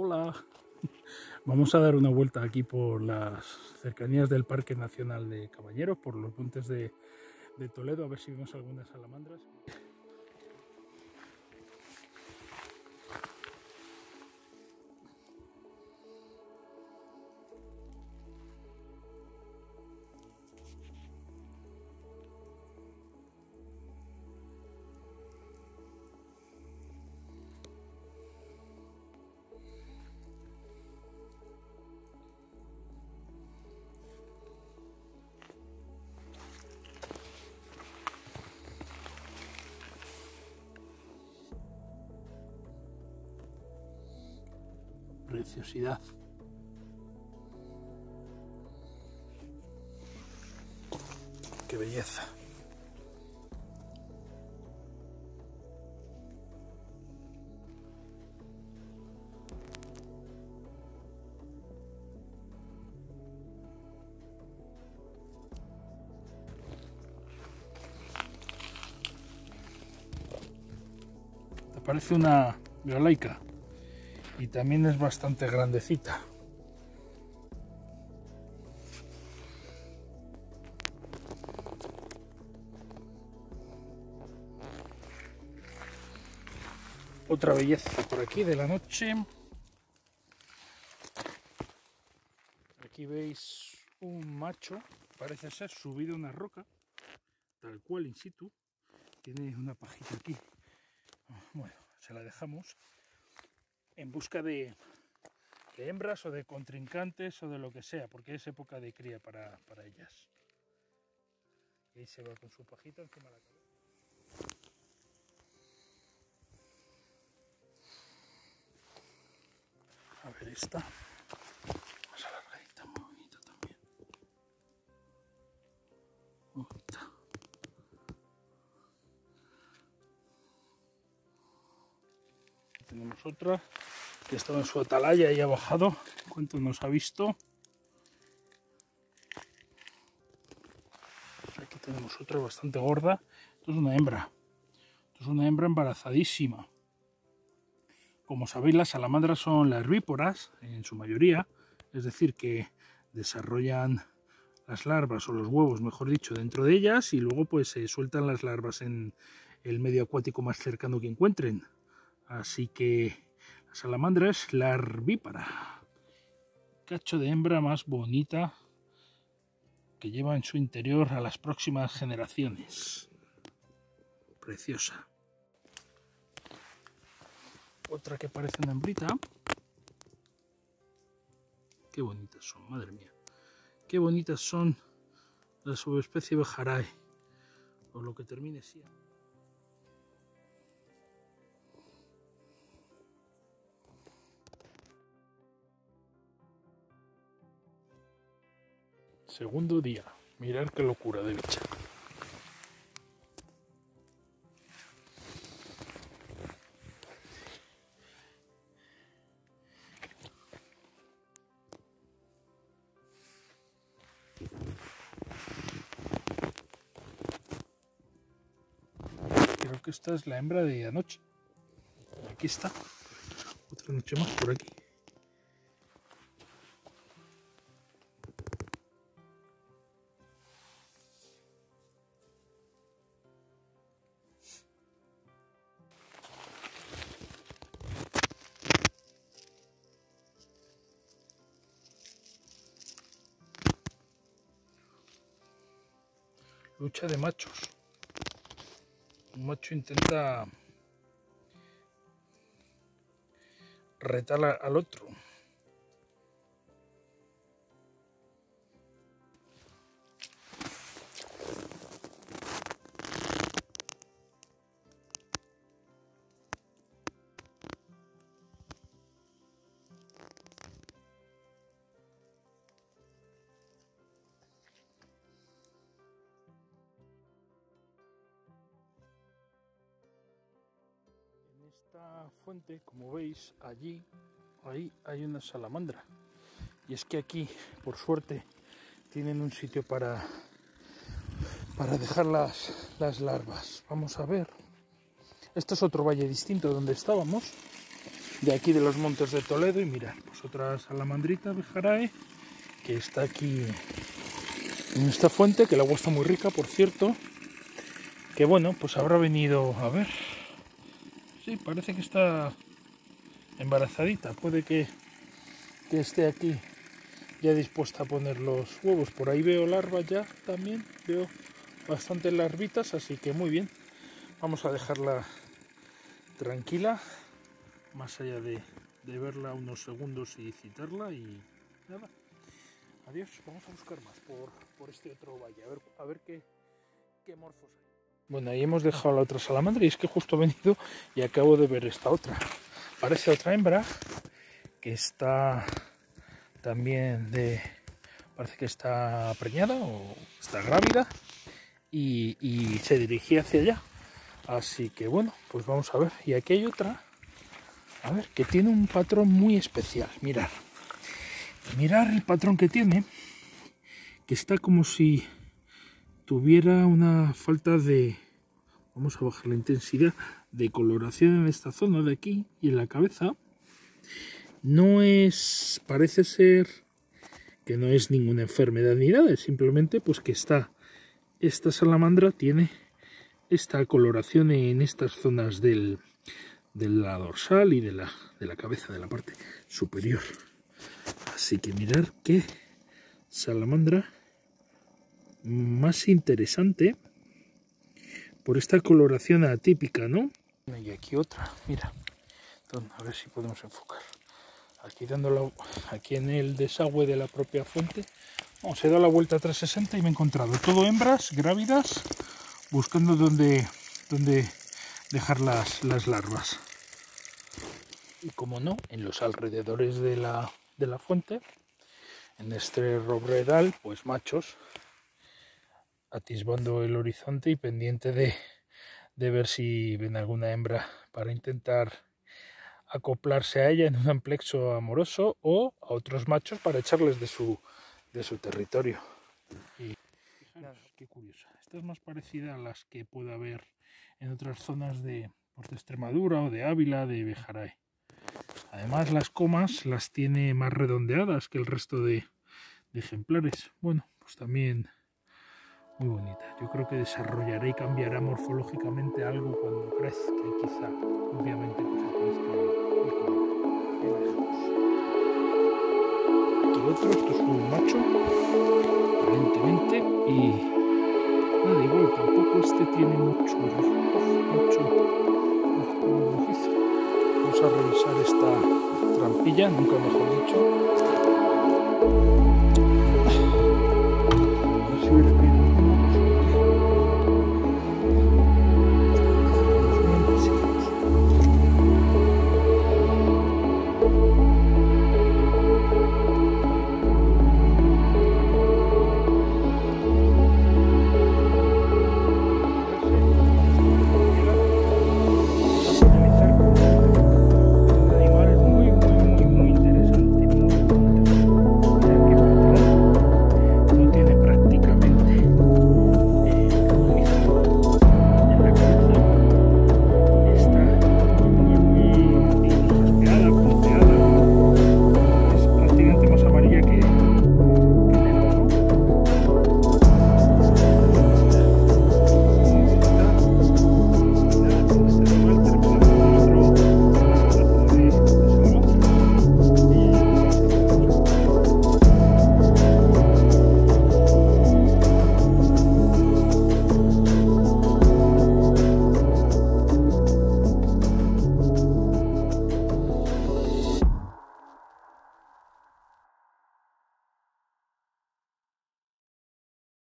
Hola. Vamos a dar una vuelta aquí por las cercanías del Parque Nacional de Caballeros, por los montes de, de Toledo, a ver si vemos algunas salamandras. Preciosidad. Qué belleza. Parece una galaica y también es bastante grandecita. Otra belleza por aquí de la noche. Aquí veis un macho, parece ser subido a una roca, tal cual in situ. Tiene una pajita aquí. Bueno, se la dejamos en busca de, hembras o de contrincantes o de lo que sea, porque es época de cría para, para ellas. Y ahí se va con su pajita encima de la cabeza. A ver esta. Más alargadita, muy bonita también. Bonita. Tenemos otra que estaba en su atalaya y ha bajado. ¿Cuánto nos ha visto? Aquí tenemos otra bastante gorda. Esto es una hembra. Esto es una hembra embarazadísima. Como sabéis, las salamandras son las herbívoras en su mayoría, es decir, que desarrollan las larvas o los huevos, mejor dicho, dentro de ellas y luego pues se sueltan las larvas en el medio acuático más cercano que encuentren. Así que la salamandra es la herbípara. Cacho de hembra más bonita que lleva en su interior a las próximas generaciones. Preciosa. Otra que parece una hembrita. Qué bonitas son, madre mía. Qué bonitas son la subespecie Bajarae. O lo que termine siendo. Segundo día. Mirar qué locura de bicha. Creo que esta es la hembra de anoche. Aquí está. Otra noche más por aquí. Lucha de machos. Un macho intenta retar al otro. Esta fuente, como veis, allí, ahí hay una salamandra. Y es que aquí, por suerte, tienen un sitio para, para dejar las, las larvas. Vamos a ver. Esto es otro valle distinto donde estábamos. de aquí de los montes de Toledo y mirad, pues otra salamandrita Bejarae que está aquí en esta fuente, que el agua está muy rica, por cierto, que bueno, pues habrá venido, a ver, sí, parece que está embarazadita, puede que, esté aquí ya dispuesta a poner los huevos, por ahí veo larvas ya también, veo bastantes larvitas, así que muy bien, vamos a dejarla tranquila, más allá de, de verla unos segundos y citarla y nada. Adiós, vamos a buscar más por, por este otro valle, a ver, a ver qué, qué morfos hay. Bueno, ahí hemos dejado la otra salamandra y es que justo he venido y acabo de ver esta otra. Parece otra hembra que está también de... Parece que está preñada o está grávida y, y se dirigía hacia allá. Así que bueno, pues vamos a ver. Y aquí hay otra, a ver, que tiene un patrón muy especial. Mirar. Mirar el patrón que tiene, que está como si tuviera una falta de, vamos a bajar la intensidad, de coloración en esta zona de aquí y en la cabeza. No es, parece ser que no es ninguna enfermedad ni nada, es simplemente pues que está, esta salamandra tiene esta coloración en estas zonas del, de la dorsal y de la, de la cabeza, de la parte superior. Así que mirar qué salamandra más interesante por esta coloración atípica, ¿no? Y aquí otra, mira, a ver si podemos enfocar. Aquí dándolo, aquí en el desagüe de la propia fuente, vamos, he dado la vuelta a 360 y me he encontrado todo hembras grávidas buscando dónde, dónde dejar las, las larvas. Y como no, en los alrededores de la, de la fuente, en este robredal, pues machos, atisbando el horizonte y pendiente de, de ver si ven alguna hembra para intentar acoplarse a ella en un amplexo amoroso o a otros machos para echarles de su, de su territorio. Y qué curiosa. Esta es más parecida a las que puede haber en otras zonas de, pues, de Extremadura o de Ávila, de Bejaray. Además las comas las tiene más redondeadas que el resto de, de ejemplares. Bueno, pues también muy bonita. Yo creo que desarrollará y cambiará morfológicamente algo cuando crezca y quizá, obviamente, pues aparezca el color. Aquí otro, esto es un macho, aparentemente, y nada, igual tampoco este tiene mucho, mucho, mucho Vamos a revisar esta trampilla, nunca mejor dicho.